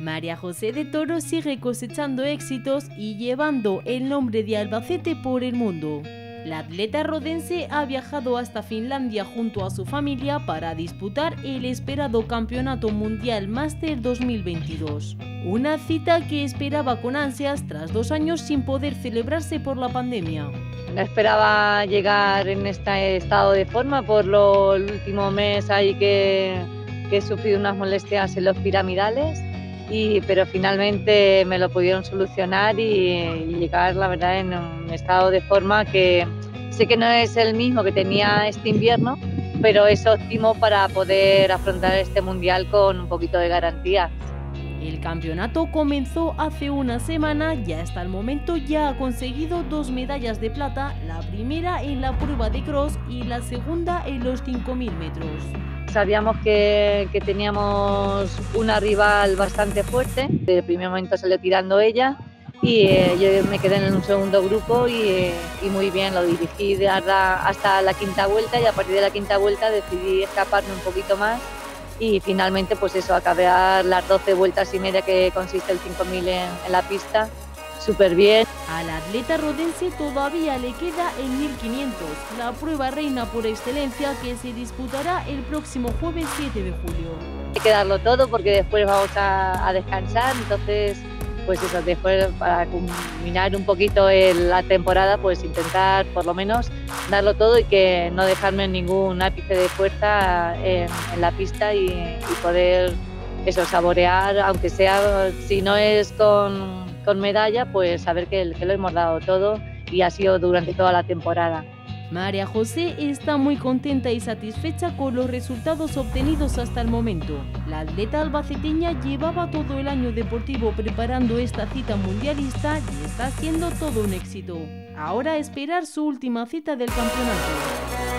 María José de Toro sigue cosechando éxitos y llevando el nombre de Albacete por el mundo. La atleta rodense ha viajado hasta Finlandia junto a su familia para disputar el esperado Campeonato Mundial Master 2022. Una cita que esperaba con ansias tras dos años sin poder celebrarse por la pandemia. No esperaba llegar en este estado de forma por lo último mes que he sufrido unas molestias en los piramidales pero finalmente me lo pudieron solucionar y, llegar, la verdad, en un estado de forma que sé que no es el mismo que tenía este invierno, pero es óptimo para poder afrontar este mundial con un poquito de garantía. El campeonato comenzó hace una semana y hasta el momento ya ha conseguido dos medallas de plata, la primera en la prueba de cross y la segunda en los 5.000 metros. Sabíamos que, teníamos una rival bastante fuerte. Desde el primer momento salió tirando ella y eh, yo me quedé en un segundo grupo y, muy bien, lo dirigí hasta la quinta vuelta y a partir de la quinta vuelta decidí escaparme un poquito más y finalmente pues eso, acabé las 12 vueltas y media que consiste el 5000 en, en la pista súper bien. Al atleta rodense todavía le queda el 1500, la prueba reina por excelencia que se disputará el próximo jueves 7 de julio. Hay que darlo todo porque después vamos a, descansar, entonces pues eso, después para culminar un poquito la temporada, pues intentar por lo menos darlo todo y que no dejarme ningún ápice de fuerza en, la pista y, y, poder eso, saborear, aunque sea, si no es con con medalla, pues saber que, que lo hemos dado todo y ha sido durante toda la temporada. María José está muy contenta y satisfecha con los resultados obtenidos hasta el momento. La atleta albaceteña llevaba todo el año deportivo preparando esta cita mundialista y está siendo todo un éxito. Ahora esperar su última cita del campeonato.